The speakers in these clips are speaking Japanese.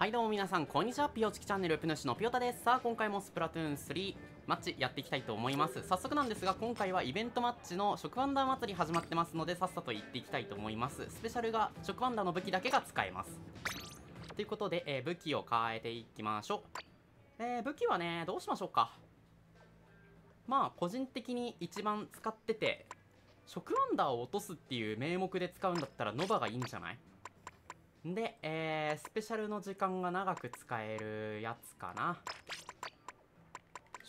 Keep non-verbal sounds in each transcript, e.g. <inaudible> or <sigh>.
はいどうも皆さんこんにちは。ピオチキチャンネルプ主のピオタです。さあ今回もスプラトゥーン3マッチやっていきたいと思います。早速なんですが今回はイベントマッチの食ワンダー祭り始まってますのでさっさと行っていきたいと思います。スペシャルが食ワンダーの武器だけが使えます。ということで、えー武器を変えていきましょう。えー、武器はねどうしましょうか。まあ個人的に一番使ってて食ワンダーを落とすっていう名目で使うんだったらノバがいいんじゃない？で、えー、スペシャルの時間が長く使えるやつかな。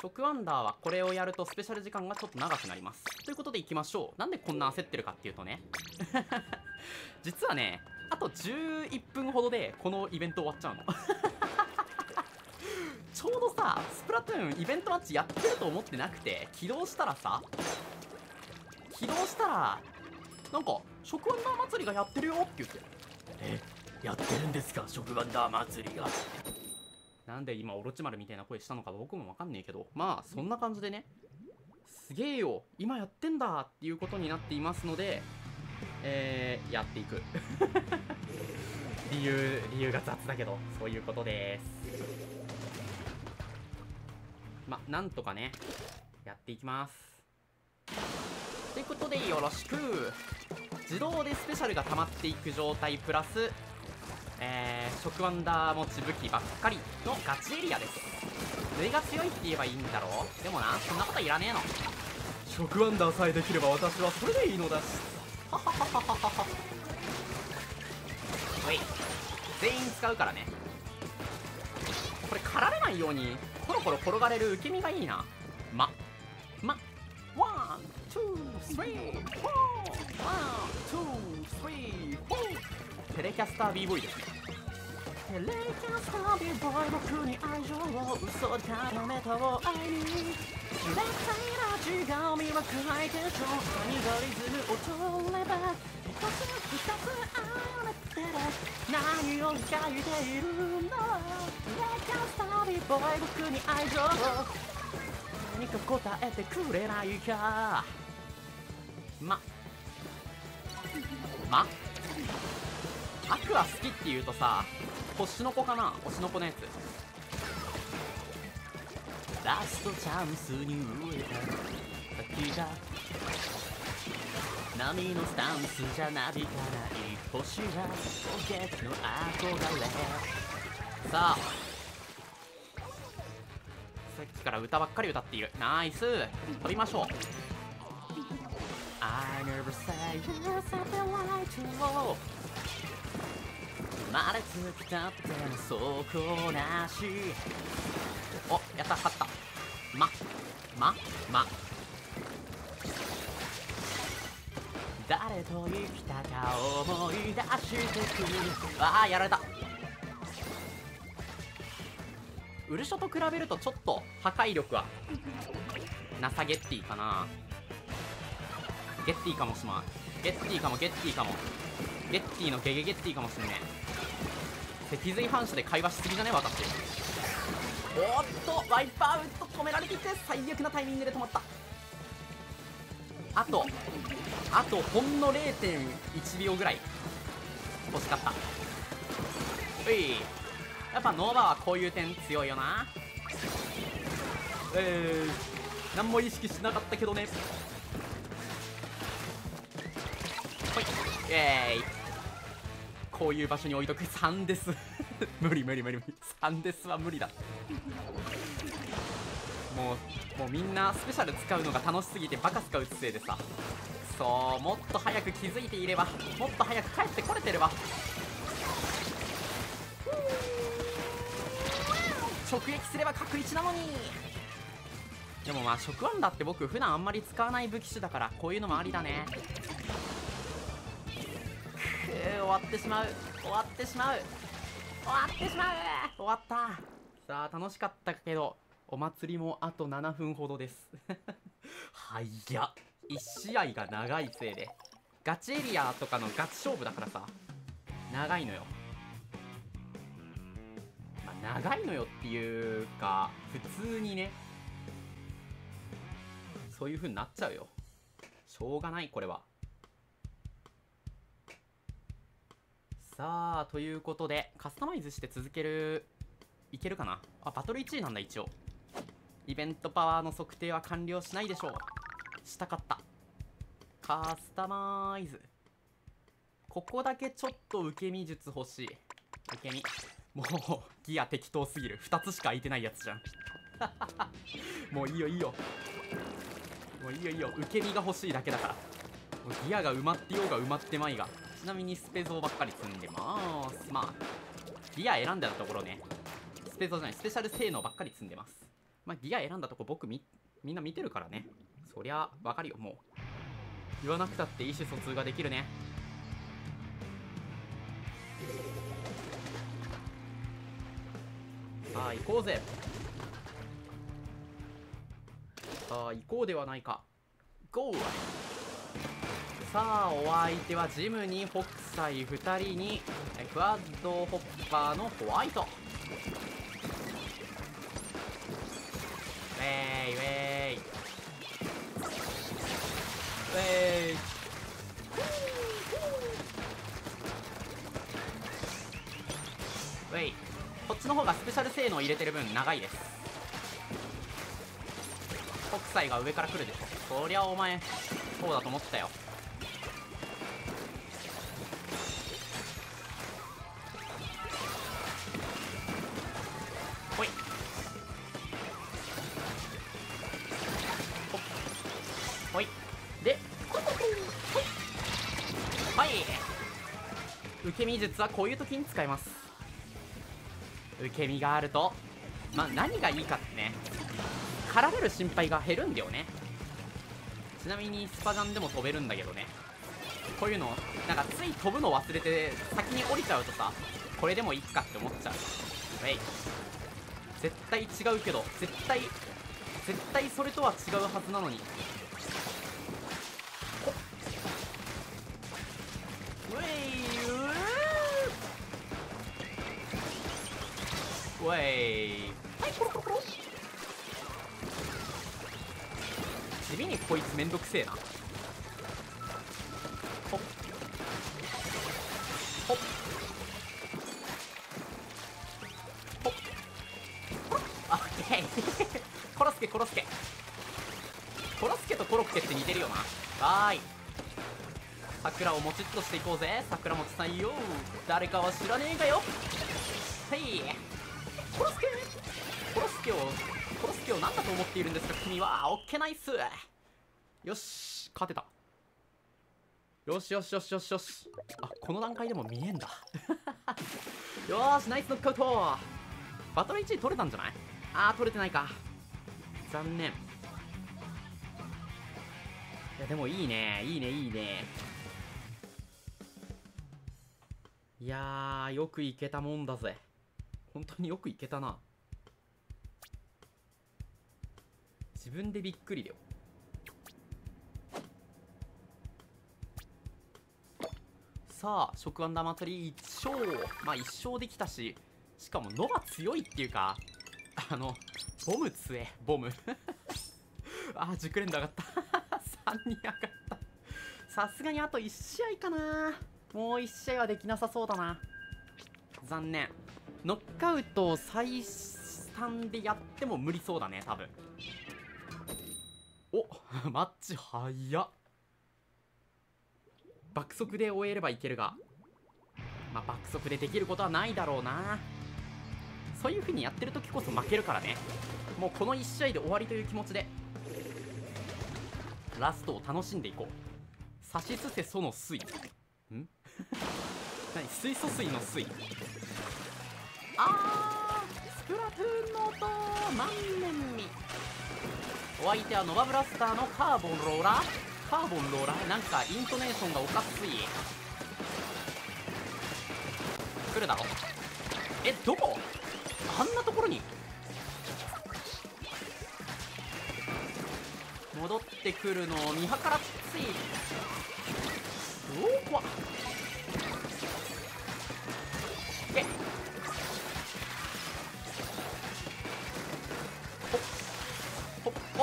食ワンダーはこれをやるとスペシャル時間がちょっと長くなります。ということでいきましょう。なんでこんな焦ってるかっていうとね。<laughs> 実はね、あと11分ほどでこのイベント終わっちゃうの。<laughs> ちょうどさ、スプラトゥーンイベントマッチやってると思ってなくて、起動したらさ、起動したら、なんか、食ワンダー祭りがやってるよって言って。え？やってるんですか食ワンダー祭りが。なんで今オロチマルみたいな声したのか僕もわかんねえけど。まあそんな感じでね。すげえよ。今やってんだっていうことになっていますのでえー、やっていく。理由理由が雑だけどそういうことです。まなんとかねやっていきます。ということでよろしく。自動でスペシャルが溜まっていく状態プラスえー、食ワンダー持ち武器ばっかりのガチエリアです。上が強いって言えばいいんだろう？でもなそんなこといらねえの。食ワンダーさえできれば私はそれでいいのだし。ははははははおい全員使うからね。これ狩られないようにコロコロ転がれる受け身がいいな。まま one two three four one two three four。テレキャスター b ボーイですねテレキャスター b ボーイ僕に愛情を嘘だのネタを愛に知らないラジが見分けないでしょ何がリズムを取れば一つ二つあれてる何を書いているのテレキャスター b ボーイ僕に愛情を何か答えてくれないかままアクア好きって言うとさ星の子かな？星の子のやつ。ラストチャンスに飢えた先が波のスタンスじゃなびかない星がポケットの憧れ。さあ。さっきから歌ばっかり歌っている。ナイス。飛びましょう。I never say you're something like to まれつきたっての底なし。おやった勝った。ままま。誰と生きたか思い出してくる。ああやられた。ウルショと比べるとちょっと破壊力はなさゲッティかな。ゲッティかもしまん。ゲッティかもゲッティかも。ゲッティのゲゲゲッティかもしんね。脊髄反射で会話しすぎじゃね私。おっとワイパーウッド止められていて最悪なタイミングで止まった。あとあとほんの0.1秒ぐらい欲しかった。うい。やっぱノーバーはこういう点強いよな。えー、何も意識しなかったけどね。ほい。イエーイ。こういう場所に置いとく。3です。無理無理無理無理。3ですは無理だ。もうもうみんなスペシャル使うのが楽しすぎてバカスカ打つせいでさ。そうもっと早く気づいていれば。もっと早く帰ってこれてれば。直撃すれば確一なのに。でもまあ食ワンダって僕普段あんまり使わない武器種だからこういうのもありだね。わってしまう。終わってしまう。終わってしまう。終わった。さあ楽しかったけどお祭りもあと7分ほどです。はいや1試合が長いせいで。ガチエリアとかのガチ勝負だからさ。長いのよ。まあ長いのよっていうか普通にね。そういう風になっちゃうよ。しょうがないこれは。さあということでカスタマイズして続けるいけるかな？あバトル1位なんだ一応。イベントパワーの測定は完了しないでしょう。したかった。カスタマイズ。ここだけちょっと受け身術欲しい。受け身。もうギア適当すぎる。2つしか空いてないやつじゃん。<laughs> もういいよいいよ。もういいよいいよ。受け身が欲しいだけだから。もうギアが埋まってようが埋まってまいが。ちなみにスペゾーばっかり積んでます。まあギア選んだところね。スペゾーじゃないスペシャル性能ばっかり積んでます。まあギア選んだとこ僕みみんな見てるからね。そりゃわかるよもう。言わなくたって意思疎通ができるね。さあ行こうぜ。さあ行こうではないか。GO! さあお相手はジムに北斎2人にクワッドホッパーのホワイト。ウェイウェイ。ウェイ。ウェイ。こっちの方がスペシャル性能入れてる分長いです。北斎が上から来るでしょ。そりゃお前そうだと思ってたよ。術はこういう時に使います。受け身があるとまあ何がいいかってね。狩られる心配が減るんだよね。ちなみにスパジャンでも飛べるんだけどね。こういうのなんかつい飛ぶの忘れて先に降りちゃうとさこれでもいいかって思っちゃう。ウェイ絶対違うけど絶対絶対それとは違うはずなのに。はいコロコロコロ地味にこいつめんどくせえな。ほっ。ほっ。ほっ。オッケーコロスケコロスケ。コロスケとコロッケって似てるよな。わーい桜をもちっとしていこうぜ。桜餅さんよ。誰かは知らねえかよ。はいコロスケをコロスケを何だと思っているんですか君は。オッケーナイスよし勝てた。よしよしよしよし。よしあこの段階でも見えんだ。<laughs> よしナイスノックアウト。バトル1位取れたんじゃない？あー取れてないか。残念。いやでもいいね。いいねいいね。いやよくいけたもんだぜ。本当によくいけたな。自分でびっくりだよ。さあ食安玉祭り1勝。まあ1勝できたししかもノバ強いっていうかあのボム強え。ボム。<laughs> あー熟練度上がった。<laughs> 3に上がった。さすがにあと1試合かな。もう1試合はできなさそうだな。残念。ノックアウトを最短でやっても無理そうだね多分。お <laughs> マッチ早っ。爆速で終えればいけるが。まあ爆速でできることはないだろうな。そういう風にやってる時こそ負けるからね。もうこの1試合で終わりという気持ちで。ラストを楽しんでいこう。さしすせその水。ん？<laughs> 何？水素水の水。あー！スプラトゥーンの音万年味。お相手はノバブラスターのカーボンローラー。カーボンローラー？なんかイントネーションがおかしい。来るだろ。えどこ？あんなところに？戻ってくるのを見計らっついおお怖っ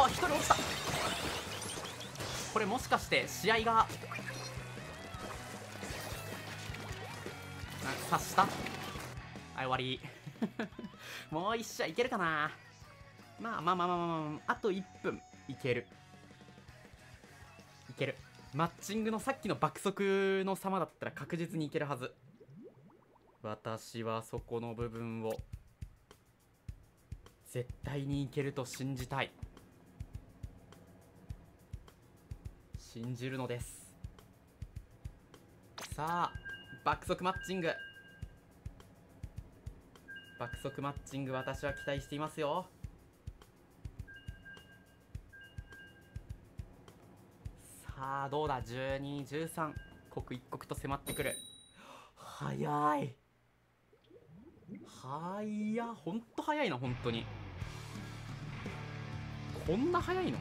1人落ちた。これもしかして試合がな察した？はい終わり。<laughs> もう1試合いけるかな？まあまあまあまあまあ、まあ、あと1分。いける。いける。マッチングのさっきの爆速の様だったら確実にいけるはず。私はそこの部分を絶対にいけると信じたい。信じるのです。さあ爆速マッチング。爆速マッチング私は期待していますよ。さあどうだ？1213刻一刻と迫ってくる。早い。はややほんと早いな本当に。こんな早いの？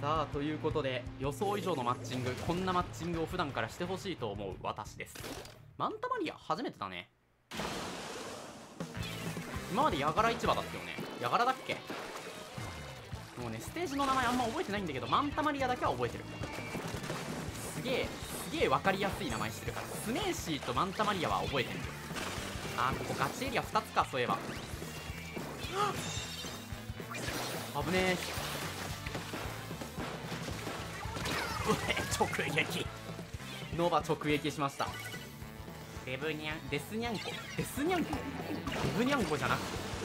さあということで予想以上のマッチングこんなマッチングを普段からしてほしいと思う私です。マンタマリア初めてだね。今までヤガラ市場だったよね。ヤガラだっけ？もうねステージの名前あんま覚えてないんだけどマンタマリアだけは覚えてる。すげえすげえ分かりやすい名前してるからスネーシーとマンタマリアは覚えてる。あーここガチエリア2つかそういえば。危ねえ。直撃。ノバ直撃しました。デブニャンデスニャンコ。デスニャンコ？デブニャンコじゃなくて。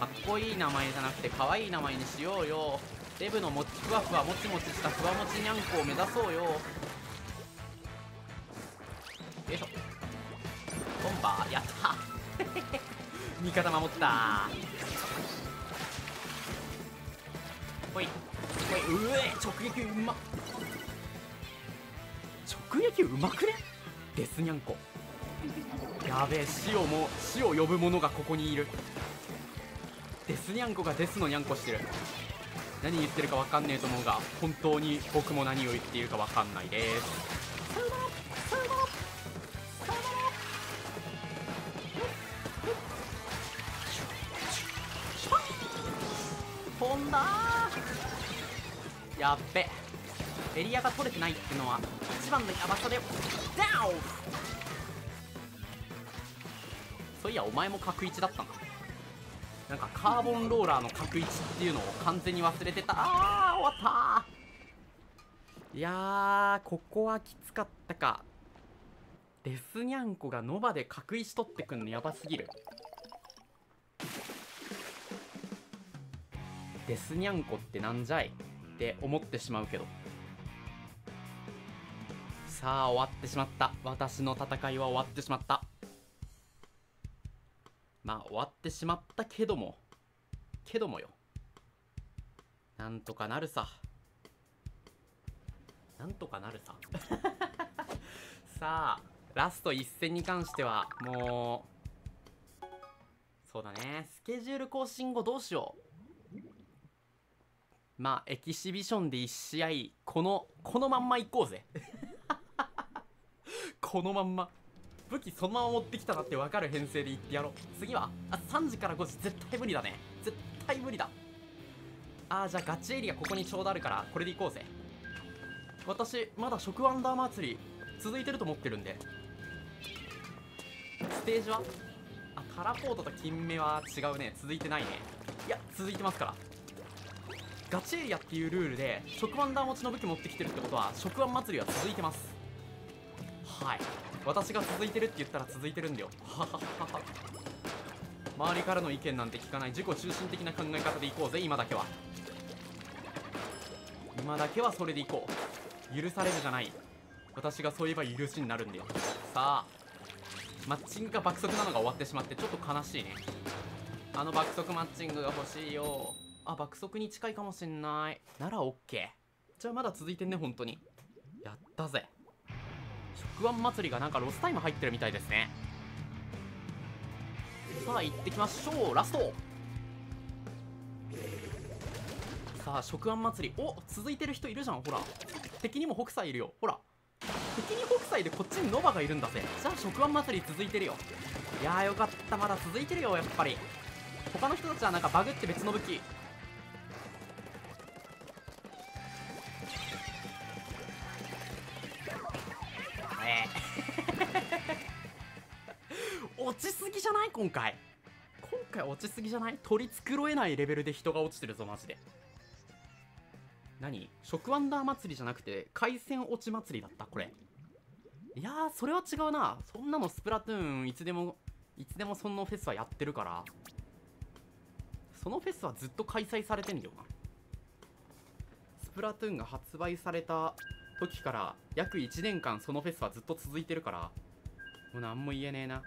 かっこいい名前じゃなくて可愛い名前にしようよ。デブのもちふわふわもちもちしたふわもちニャンコを目指そうよ。よいしょ。ボンバー。やった <laughs> 味方守ったほい。ほい。うえ直撃。うま直撃うまくね？デスニャンコやべえ死をも死を呼ぶ者がここにいる。デスニャンコがデスのニャンコしてる。何言ってるか分かんねえと思うが本当に僕も何を言っているか分かんないです。飛んだやっべエリアが取れてないっていうのは一番のヤバさでダウンそういやお前も角1だったななんかカーボンローラーの角1っていうのを完全に忘れてた。あー終わったいやここはきつかったか。デスニャンコがノバで角1取ってくんのやばすぎる。デスニャンコってなんじゃい？って思ってしまうけど。さあ終わってしまった。私の戦いは終わってしまった。まあ終わってしまったけども。けどもよ。なんとかなるさ。なんとかなるさ。<laughs> さあラスト1戦に関してはもうそうだね。スケジュール更新後どうしよう。まあエキシビションで1試合このこのまんま行こうぜこのまんま。武器そのまま持ってきたなって分かる編成で言ってやろう。次はあ3時から5時。絶対無理だね。絶対無理だ。あーじゃあガチエリアここにちょうどあるからこれで行こうぜ。私まだ食ワンダー祭り続いてると思ってるんで。ステージは？あタラポートと金目は違うね。続いてないね。いや続いてますから。ガチエリアっていうルールで食ワンダー持ちの武器持ってきてるってことは食ワン祭りは続いてます。はい。私が続いてるって言ったら続いてるんだよ。はははは周りからの意見なんて聞かない。自己中心的な考え方でいこうぜ今だけは。今だけはそれでいこう。許されるじゃない。私がそういえば許しになるんだよ。さあマッチングが爆速なのが終わってしまってちょっと悲しいね。あの爆速マッチングが欲しいよ。あ爆速に近いかもしんない。なら OK じゃあまだ続いてんね本当に。やったぜショクワン祭りがなんかロスタイム入ってるみたいですね。さあ行ってきましょう。ラスト。さあ食ワン祭り。お続いてる人いるじゃん。ほら。敵にも北斎いるよ。ほら。敵に北斎でこっちにノバがいるんだぜ。じゃあ食ワン祭り続いてるよ。いやーよかった。まだ続いてるよやっぱり。他の人たちはなんかバグって別の武器。落ちすぎじゃない？今回。今回落ちすぎじゃない？取り繕えないレベルで人が落ちてるぞマジで。何？食ワンダー祭りじゃなくて海鮮落ち祭りだった？これ。いやーそれは違うな。そんなのスプラトゥーンいつでもいつでもそのフェスはやってるから。そのフェスはずっと開催されてんだよな。スプラトゥーンが発売された時から約1年間そのフェスはずっと続いてるから。もう何も言えねえな。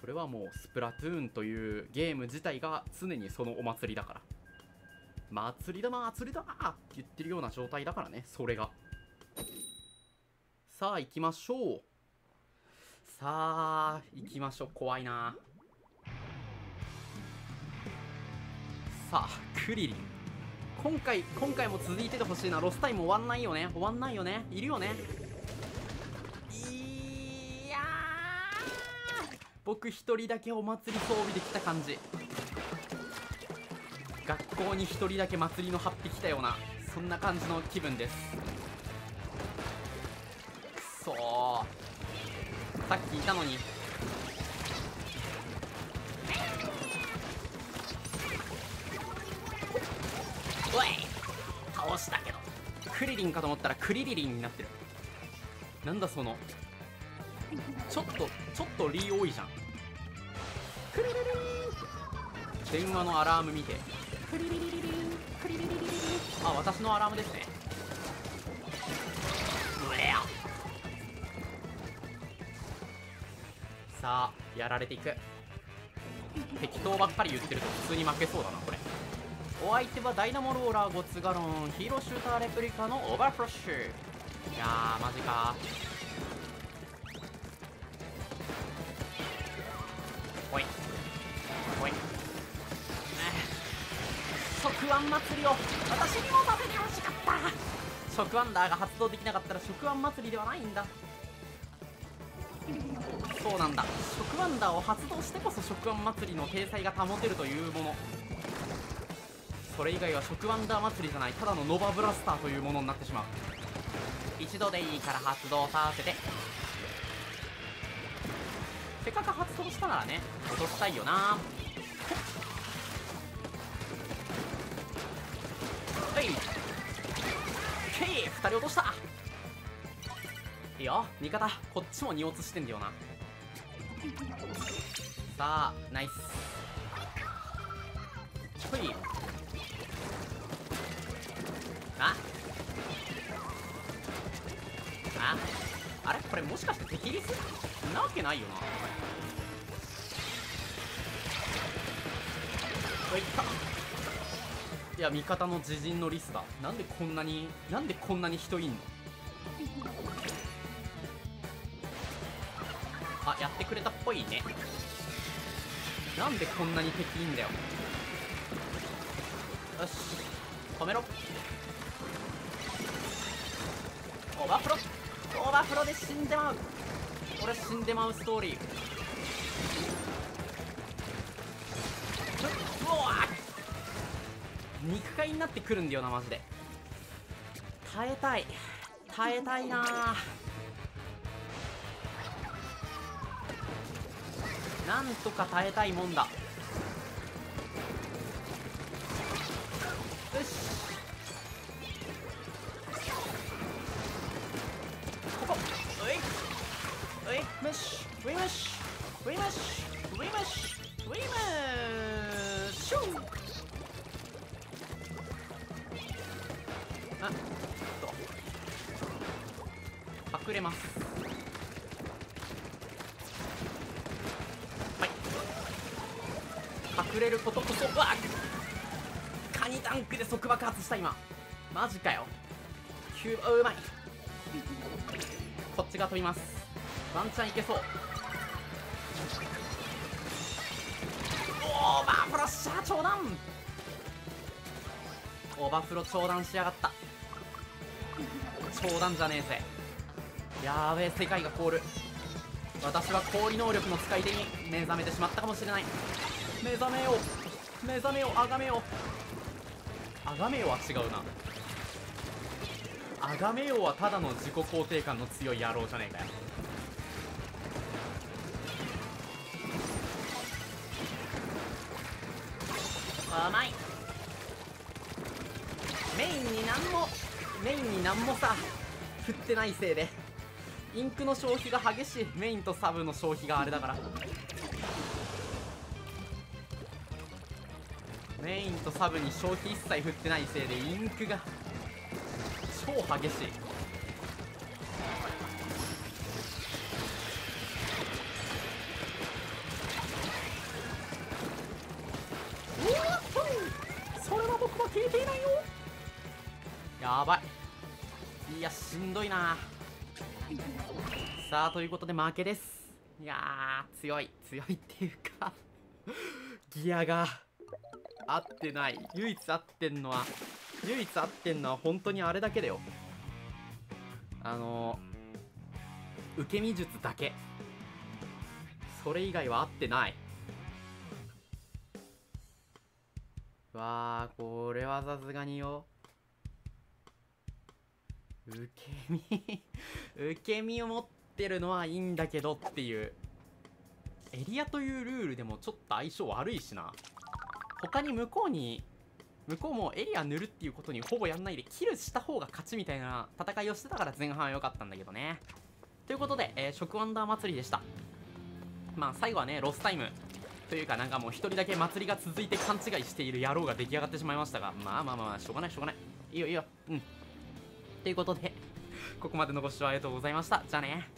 それはもうスプラトゥーンというゲーム自体が常にそのお祭りだから。祭りだ祭りだって言ってるような状態だからねそれが。さあ行きましょう。さあ行きましょう。怖いな。さあクリリン。今回今回も続いててほしいな。ロスタイム終わんないよね。終わんないよね。いるよね。僕一人だけお祭り装備できた感じ。学校に一人だけ祭りの張ってきたようなそんな感じの気分です。くそさっきいたのに。おい倒したけど。クリリンかと思ったらクリリリンになってる。なんだそのちょっとちょっとリー多いじゃん。電話のアラーム見て。クリリリリリンクリリリリリリあ私のアラームですね。さあやられていく。適当ばっかり言ってると普通に負けそうだなこれ。お相手はダイナモローラー52ガロンヒーローシューターレプリカのオーバーフロッシャー。いやーマジか。おいおい。ショクワン祭りを私にも食べてほしかった。ショクワンダーが発動できなかったらショクワン祭りではないんだ。そうなんだ。食ワンダーを発動してこそ食ワン祭りの体裁が保てるというもの。それ以外は食ワンダー祭りじゃないただのノバブラスターというものになってしまう。一度でいいから発動させて。せっかく発動したならね落としたいよな。2人落とした。いいよ。味方。こっちも2落ちしてんだよな。さあナイス。ほい。あああれ？これもしかして敵リス？なわけないよな。おいったいや味方の自陣のリスだ。なんでこんなになんでこんなに人いんの？あやってくれたっぽいね。なんでこんなに敵いんだよ。よし。止めろ。オーバーフロ。オーバーフロで死んでまう。俺死んでまうストーリー。肉塊になってくるんだよなマジで。耐えたい。耐えたいな。なんとか耐えたいもんだ。と隠れます。はい。隠れることこそうわカニタンクで即爆発した今。マジかよ。キューうまい。こっちが飛びます。ワンチャンいけそう。オーバーフロッシャー長弾。オーバーフロ長弾しやがった。冗談じゃねえぜ。やべえ世界が凍る。私は氷能力の使い手に目覚めてしまったかもしれない。目覚めよう。目覚めようあがめよう。あがめようは違うな。あがめようはただの自己肯定感の強い野郎じゃねえかよ。甘い。メインに何も。メインに何もさ振ってないせいで。インクの消費が激しい。メインとサブの消費があれだから。メインとサブに消費一切振ってないせいでインクが超激しい。やばい。いやしんどいな。さあということで負けです。いやー強い。強いっていうか <laughs> ギアが合ってない。唯一合ってんのは唯一合ってんのは本当にあれだけだよ。あの受け身術だけ。それ以外は合ってない。わあこれはさすがによ。受け身受け身を持ってるのはいいんだけどっていうエリアというルールでもちょっと相性悪いしな。他に向こうに向こうもエリア塗るっていうことにほぼやんないでキルした方が勝ちみたいな戦いをしてたから前半は良かったんだけどね。ということで、えー、食ワンダー祭りでした。まあ最後はねロスタイム。というかなんかもう一人だけ祭りが続いて勘違いしている野郎が出来上がってしまいましたが。まあまあまあしょうがないしょうがない。いいよいいよ。うん。ということで。ここまでのご視聴ありがとうございました。じゃあね。